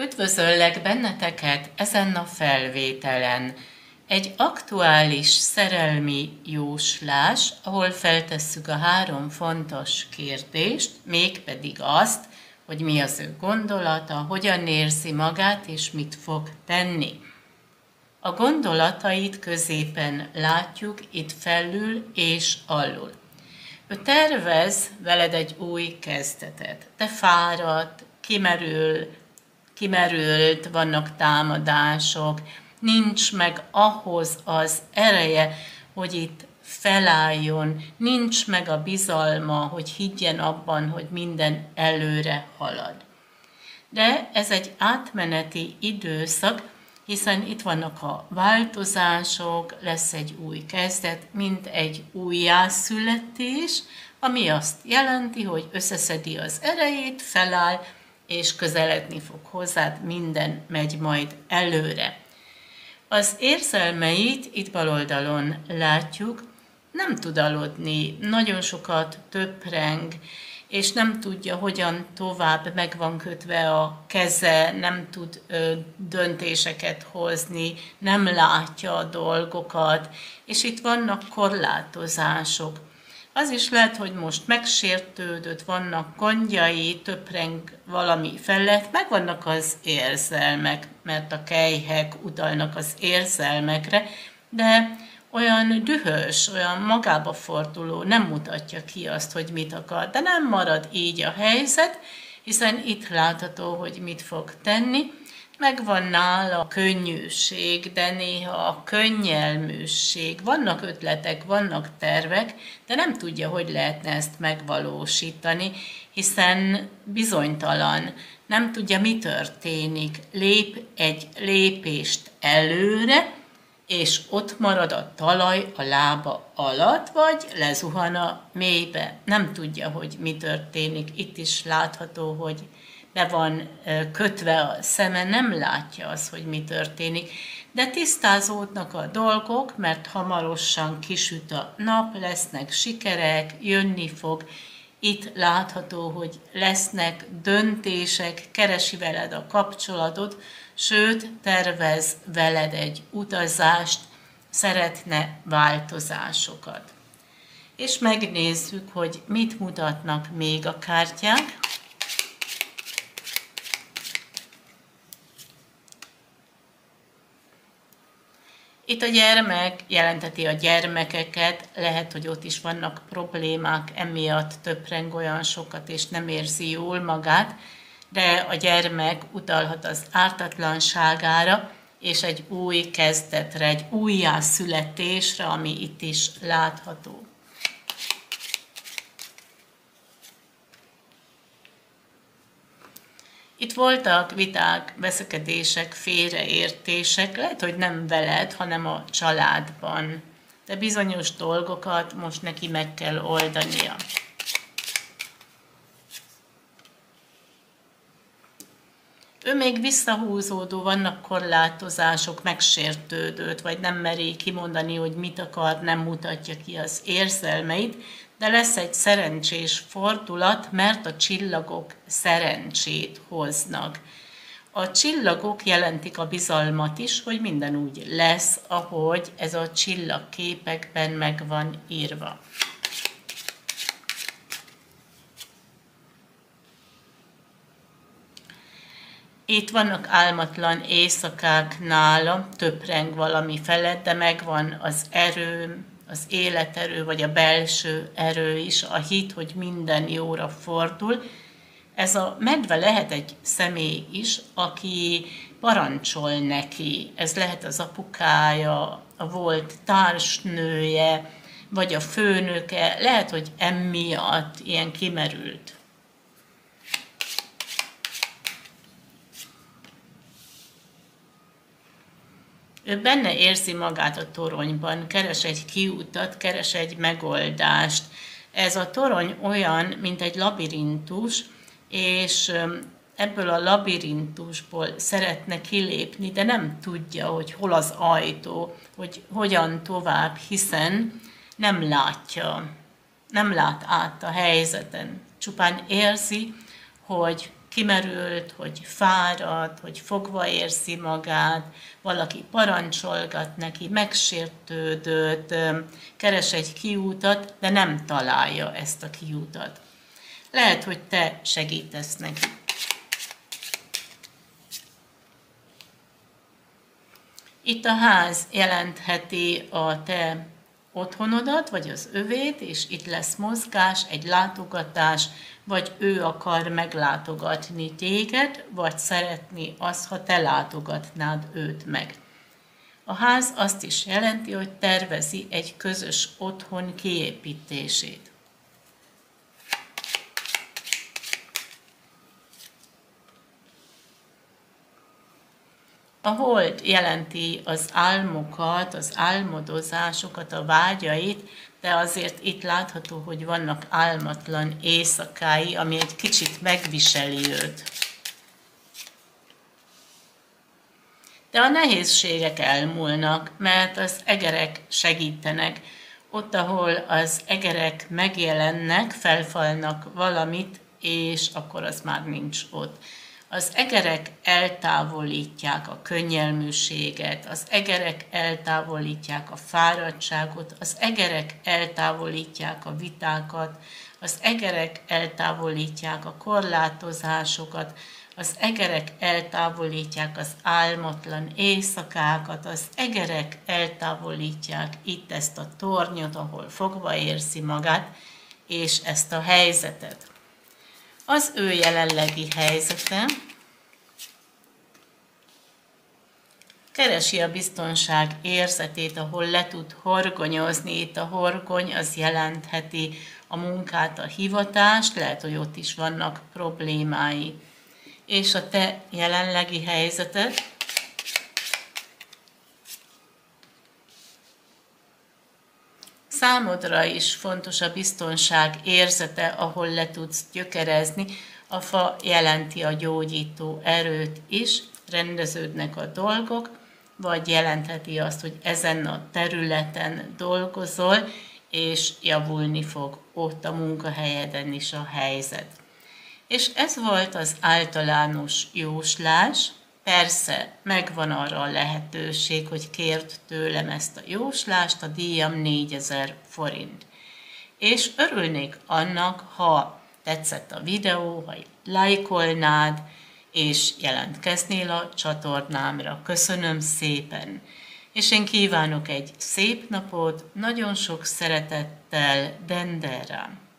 Üdvözöllek benneteket ezen a felvételen. Egy aktuális szerelmi jóslás, ahol feltesszük a három fontos kérdést, mégpedig azt, hogy mi az ő gondolata, hogyan érzi magát és mit fog tenni. A gondolatait középen látjuk itt felül és alul. Ő tervez veled egy új kezdetet. Te fáradt, kimerül, kimerült, vannak támadások, nincs meg ahhoz az ereje, hogy itt felálljon, nincs meg a bizalma, hogy higgyen abban, hogy minden előre halad. De ez egy átmeneti időszak, hiszen itt vannak a változások, lesz egy új kezdet, mint egy újjászületés, ami azt jelenti, hogy összeszedi az erejét, feláll, és közeledni fog hozzád, minden megy majd előre. Az érzelmeit itt bal oldalon látjuk, nem tud aludni, nagyon sokat töpreng, és nem tudja, hogyan tovább meg van kötve a keze, nem tud ö, döntéseket hozni, nem látja a dolgokat, és itt vannak korlátozások. Az is lehet, hogy most megsértődött, vannak gondjai, töpreng valami felett, meg vannak az érzelmek, mert a kejhek utalnak az érzelmekre, de olyan dühös, olyan magába forduló, nem mutatja ki azt, hogy mit akar, de nem marad így a helyzet, hiszen itt látható, hogy mit fog tenni, megvan nála a könnyűség, de néha a könnyelműség. Vannak ötletek, vannak tervek, de nem tudja, hogy lehetne ezt megvalósítani, hiszen bizonytalan, nem tudja, mi történik. Lép egy lépést előre, és ott marad a talaj a lába alatt, vagy lezuhan a mélybe. Nem tudja, hogy mi történik. Itt is látható, hogy be van kötve a szeme, nem látja az, hogy mi történik. De tisztázódnak a dolgok, mert hamarosan kisüt a nap, lesznek sikerek, jönni fog. Itt látható, hogy lesznek döntések, keresi veled a kapcsolatot, sőt, tervez veled egy utazást, szeretne változásokat. És megnézzük, hogy mit mutatnak még a kártyák. Itt a gyermek jelenteti a gyermekeket, lehet, hogy ott is vannak problémák, emiatt töpreng olyan sokat, és nem érzi jól magát, de a gyermek utalhat az ártatlanságára, és egy új kezdetre, egy újjászületésre, ami itt is látható. Itt voltak viták, veszekedések, félreértések, lehet, hogy nem veled, hanem a családban. De bizonyos dolgokat most neki meg kell oldania. Ő még visszahúzódó, vannak korlátozások, megsértődött, vagy nem meri kimondani, hogy mit akar, nem mutatja ki az érzelmeit, de lesz egy szerencsés fordulat, mert a csillagok szerencsét hoznak. A csillagok jelentik a bizalmat is, hogy minden úgy lesz, ahogy ez a csillagképekben meg van írva. Itt vannak álmatlan éjszakák nála, töpreng valami felett, de megvan az erő, az életerő, vagy a belső erő is, a hit, hogy minden jóra fordul. Ez a medve lehet egy személy is, aki parancsol neki. Ez lehet az apukája, a volt társnője, vagy a főnöke. Lehet, hogy emiatt ilyen kimerült Ő benne érzi magát a toronyban, keres egy kiutat, keres egy megoldást. Ez a torony olyan, mint egy labirintus, és ebből a labirintusból szeretne kilépni, de nem tudja, hogy hol az ajtó, hogy hogyan tovább, hiszen nem látja, nem lát át a helyzeten. Csupán érzi, hogy kimerült, hogy fáradt, hogy fogva érzi magát, valaki parancsolgat neki, megsértődött, keres egy kiútat, de nem találja ezt a kiútat. Lehet, hogy te segítesz neki. Itt a ház jelentheti a te otthonodat, vagy az övét, és itt lesz mozgás, egy látogatás, vagy ő akar meglátogatni téged, vagy szeretni azt, ha te látogatnád őt meg. A ház azt is jelenti, hogy tervezi egy közös otthon kiépítését. A hold jelenti az álmokat, az álmodozásokat, a vágyait, de azért itt látható, hogy vannak álmatlan éjszakái, ami egy kicsit megviseli őt. De a nehézségek elmúlnak, mert az egerek segítenek. Ott, ahol az egerek megjelennek, felfalnak valamit, és akkor az már nincs ott. Az egerek eltávolítják a könnyelműséget, az egerek eltávolítják a fáradtságot, az egerek eltávolítják a vitákat, az egerek eltávolítják a korlátozásokat, az egerek eltávolítják az álmatlan éjszakákat, az egerek eltávolítják itt ezt a tornyot, ahol fogva érzi magát, és ezt a helyzetet az ő jelenlegi helyzete, keresi a biztonság érzetét, ahol le tud horgonyozni. Itt a horgony az jelentheti a munkát, a hivatást, lehet, hogy ott is vannak problémái. És a te jelenlegi helyzeted, Számodra is fontos a biztonság érzete, ahol le tudsz gyökerezni. A fa jelenti a gyógyító erőt is, rendeződnek a dolgok, vagy jelentheti azt, hogy ezen a területen dolgozol, és javulni fog ott a munkahelyeden is a helyzet. És ez volt az általános jóslás, Persze, megvan arra a lehetőség, hogy kért tőlem ezt a jóslást, a díjam 4000 forint. És örülnék annak, ha tetszett a videó, ha lájkolnád, és jelentkeznél a csatornámra. Köszönöm szépen! És én kívánok egy szép napot, nagyon sok szeretettel, Denderám!